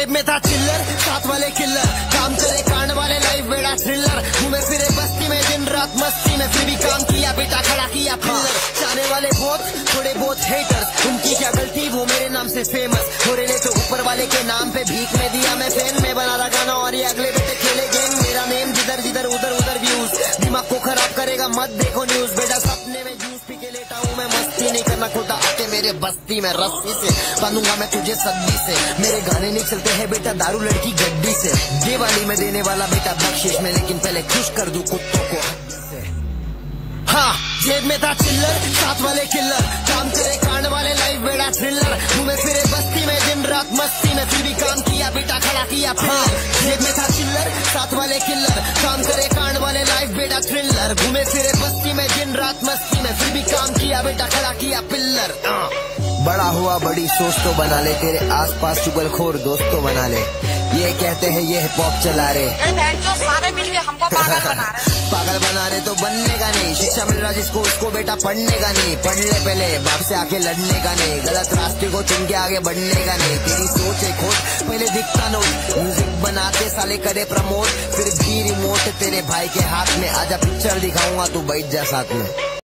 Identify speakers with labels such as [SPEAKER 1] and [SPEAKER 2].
[SPEAKER 1] जेब में था चिल्लर, साथ वाले किल्लर काम चले कांड वाले लाइव बेड़ा थ्रिलर घूमे फिरे बस्ती में दिन रात मस्ती में फिर भी काम किया, बेटा खड़ा किया फिल्लर चाहने वाले बहुत, थोड़े बहुत हेटर्स उनकी क्या गलती? वो मेरे नाम से फ़ेमस हो रहे तो ऊपर वाले के नाम पे भीख में दिया। मैं फ़ैन में बना रहा गाना और ये अगले बेटे खेले गेम मेरा नेम जिधर जिधर, उधर उधर व्यूज़ दिमाग को खराब करेगा, मत देखो न्यूज़ बेटा सपने में मेरे बस्ती में रस्सी से। बांधूँगा मैं तुझे सद्दी से। मेरे गाने नहीं चलते हैं बेटा दारू लड़की गड्डी से। दिवाली में देने वाला बेटा बख्शिश में लेकिन पहले खुश कर दूँ कुत्तों को हाँ जेब में था चिल्लर साथ वाले किल्लर काम करे कांड वाले लाइव बेड़ा थ्रिलर घूमे फिरे बस्ती में दिन रात मस्ती में फिर भी काम किया बेटा खड़ा किया हाँ। जेब में था चिल्लर साथ वाले किल्लर काम करे कांड बेड़ा थ्रिलर घूमे फिरे बस्ती में दिन रात मस्ती में फिर भी काम किया बेटा खड़ा किया पिल्लर। हाँ। बड़ा हुआ बड़ी सोच तो बना ले तेरे आसपास चुगलखोर दोस्त तो बना ले। ये कहते हैं ये हिप हॉप चला रहे
[SPEAKER 2] सारे मिलके हमको पागल बना रहे
[SPEAKER 1] पागल बना रहे तो बनने का नहीं। शिक्षा मिल रहा जिसको उसको बेटा पढ़ने का नहीं। पढ़ ले पहले बाप से आके लड़ने का नहीं। गलत रास्ते को चुन के आगे बढ़ने का नहीं। तेरी सोच है खोट पहले दिखता नोट म्यूज़िक बनाते साले करे प्रमोट फिर भी रिमोट तेरे भाई के हाथ में। आजा पिक्चर दिखाऊँगा तू बैठ जा साथ में